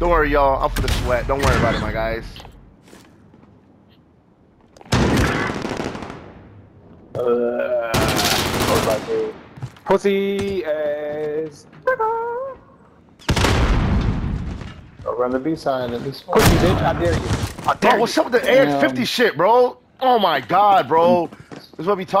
Don't worry, y'all. I'm for the sweat. Don't worry about it, my guys. Uh, what was I say? Pussy. Go run the B sign at least. Pussy bitch, I dare you. I dare Bro, what's you. up with the AX-50 shit, bro? Oh my god, bro. This is what we talking